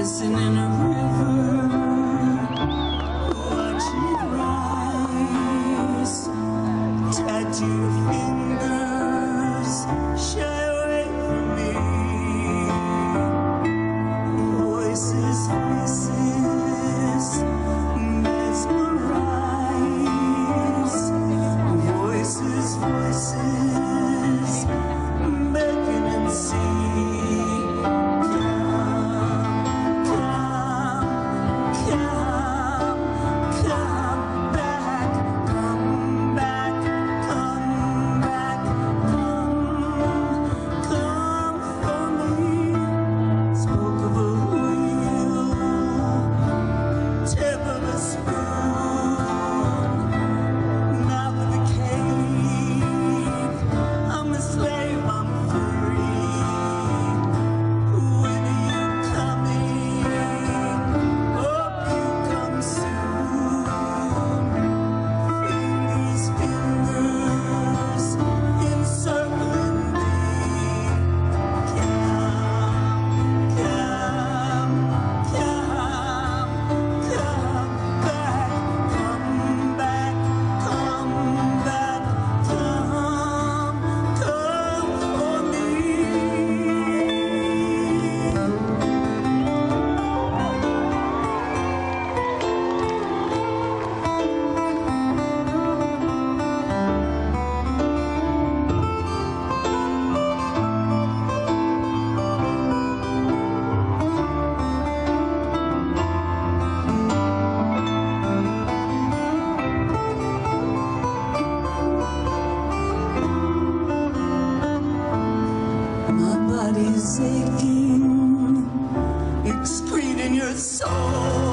dancing in a river, watching it rise, tattooed fingers shy away from me, voices, voices, mesmerize, voices, voices. excreting your soul.